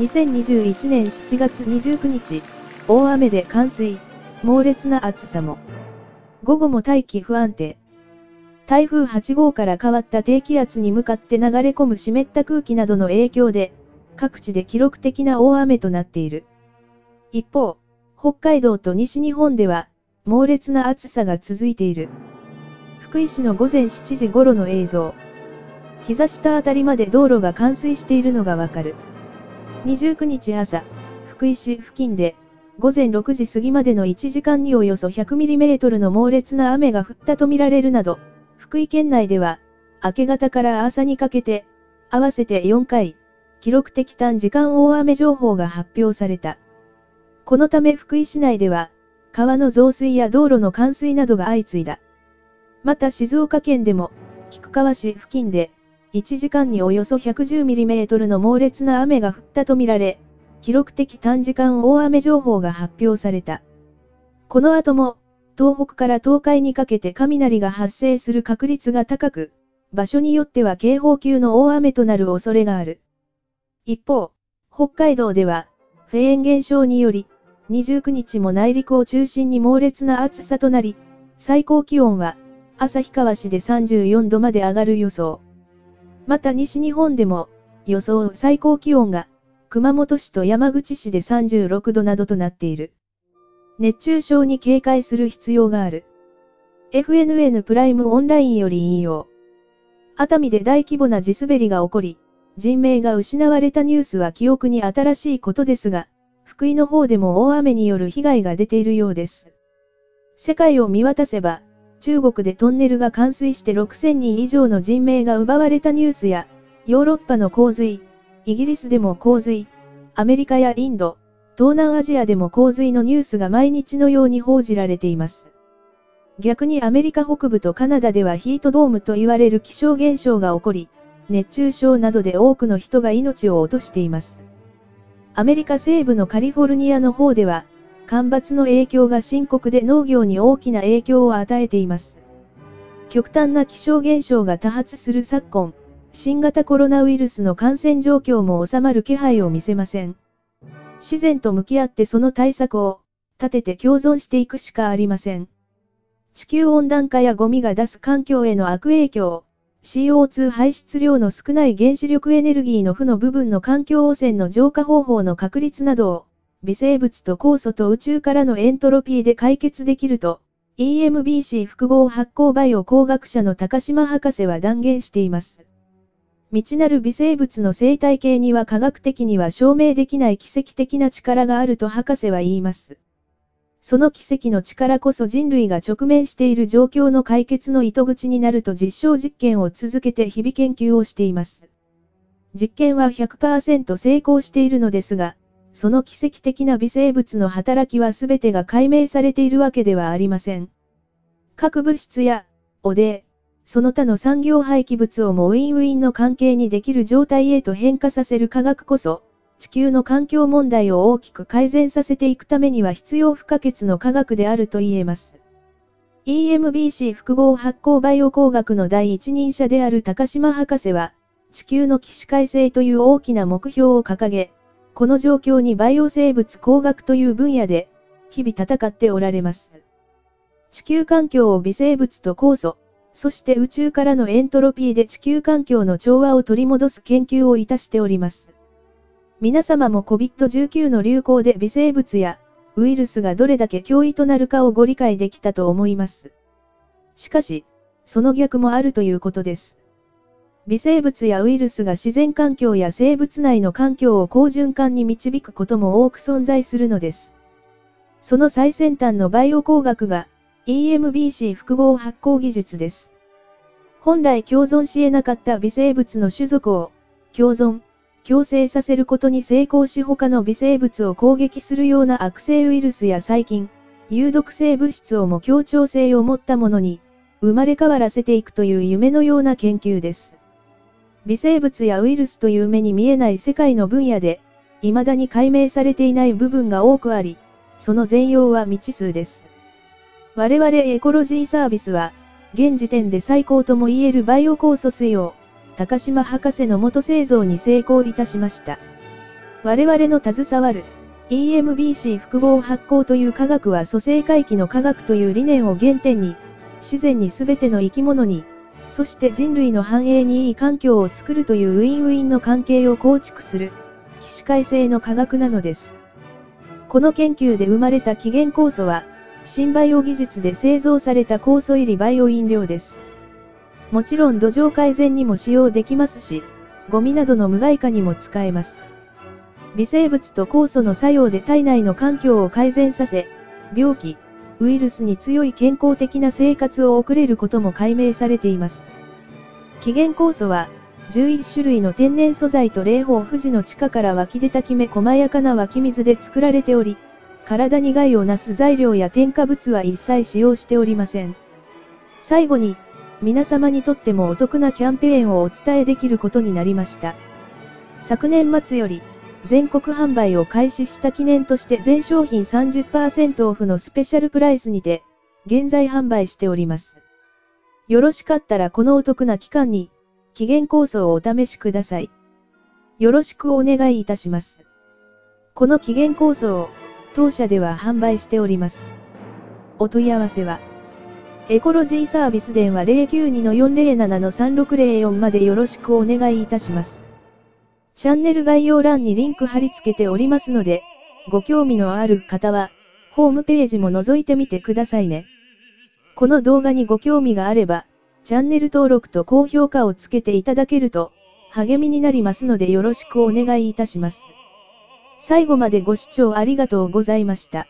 2021年7月29日、大雨で冠水、猛烈な暑さも。午後も大気不安定。台風8号から変わった低気圧に向かって流れ込む湿った空気などの影響で、各地で記録的な大雨となっている。一方、北海道と西日本では、猛烈な暑さが続いている。福井市の午前7時頃の映像。膝下あたりまで道路が冠水しているのがわかる。29日朝、福井市付近で、午前6時過ぎまでの1時間におよそ 100mm の猛烈な雨が降ったとみられるなど、福井県内では、明け方から朝にかけて、合わせて4回、記録的短時間大雨情報が発表された。このため福井市内では、川の増水や道路の冠水などが相次いだ。また静岡県でも、菊川市付近で、1時間におよそ 110mm の猛烈な雨が降ったとみられ、記録的短時間大雨情報が発表された。この後も、東北から東海にかけて雷が発生する確率が高く、場所によっては警報級の大雨となる恐れがある。一方、北海道では、フェーン現象により、29日も内陸を中心に猛烈な暑さとなり、最高気温は、旭川市で34度まで上がる予想。また西日本でも、予想最高気温が、熊本市と山口市で36度などとなっている。熱中症に警戒する必要がある。FNN プライムオンラインより引用。熱海で大規模な地滑りが起こり、人命が失われたニュースは記憶に新しいことですが、福井の方でも大雨による被害が出ているようです。世界を見渡せば、中国でトンネルが冠水して6000人以上の人命が奪われたニュースや、ヨーロッパの洪水、イギリスでも洪水、アメリカやインド、東南アジアでも洪水のニュースが毎日のように報じられています。逆にアメリカ北部とカナダではヒートドームと言われる気象現象が起こり、熱中症などで多くの人が命を落としています。アメリカ西部のカリフォルニアの方では、干ばつの影響が深刻で農業に大きな影響を与えています。極端な気象現象が多発する昨今、新型コロナウイルスの感染状況も収まる気配を見せません。自然と向き合ってその対策を立てて共存していくしかありません。地球温暖化やゴミが出す環境への悪影響、CO2 排出量の少ない原子力エネルギーの負の部分の環境汚染の浄化方法の確立などを微生物と酵素と宇宙からのエントロピーで解決できると、EMBC 複合発酵バイオ工学者の高島博士は断言しています。未知なる微生物の生態系には科学的には証明できない奇跡的な力があると博士は言います。その奇跡の力こそ人類が直面している状況の解決の糸口になると実証実験を続けて日々研究をしています。実験は100%成功しているのですが、その奇跡的な微生物の働きは全てが解明されているわけではありません。核物質や、汚泥、その他の産業廃棄物をもウィンウィンの関係にできる状態へと変化させる科学こそ、地球の環境問題を大きく改善させていくためには必要不可欠の科学であると言えます。EMBC 複合発酵バイオ工学の第一人者である高島博士は、地球の起死回生という大きな目標を掲げ、この状況にバイオ生物工学という分野で、日々戦っておられます。地球環境を微生物と酵素、そして宇宙からのエントロピーで地球環境の調和を取り戻す研究をいたしております。皆様も COVID-19 の流行で微生物やウイルスがどれだけ脅威となるかをご理解できたと思います。しかし、その逆もあるということです。微生物やウイルスが自然環境や生物内の環境を好循環に導くことも多く存在するのです。その最先端のバイオ工学が EMBC 複合発酵技術です。本来共存し得なかった微生物の種族を共存、共生させることに成功し他の微生物を攻撃するような悪性ウイルスや細菌、有毒性物質をも協調性を持ったものに生まれ変わらせていくという夢のような研究です。微生物やウイルスという目に見えない世界の分野で、未だに解明されていない部分が多くあり、その全容は未知数です。我々エコロジーサービスは、現時点で最高とも言えるバイオ酵素水を、高島博士の元製造に成功いたしました。我々の携わる EMBC 複合発酵という科学は蘇生回帰の科学という理念を原点に、自然に全ての生き物に、そして人類の繁栄にいい環境を作るというウィンウィンの関係を構築する、起死回生の科学なのです。この研究で生まれた起源酵素は、新バイオ技術で製造された酵素入りバイオ飲料です。もちろん土壌改善にも使用できますし、ゴミなどの無害化にも使えます。微生物と酵素の作用で体内の環境を改善させ、病気、ウイルスに強い健康的な生活を送れることも解明されています。起源酵素は、11種類の天然素材と霊峰富士の地下から湧き出たきめ細やかな湧き水で作られており、体に害をなす材料や添加物は一切使用しておりません。最後に、皆様にとってもお得なキャンペーンをお伝えできることになりました。昨年末より、全国販売を開始した記念として全商品30%オフのスペシャルプライスにて、現在販売しております。よろしかったらこのお得な期間に、期限構想をお試しください。よろしくお願いいたします。この期限構想を、当社では販売しております。お問い合わせは、エコロジーサービス電話092-407-3604までよろしくお願いいたします。チャンネル概要欄にリンク貼り付けておりますので、ご興味のある方は、ホームページも覗いてみてくださいね。この動画にご興味があれば、チャンネル登録と高評価をつけていただけると、励みになりますのでよろしくお願いいたします。最後までご視聴ありがとうございました。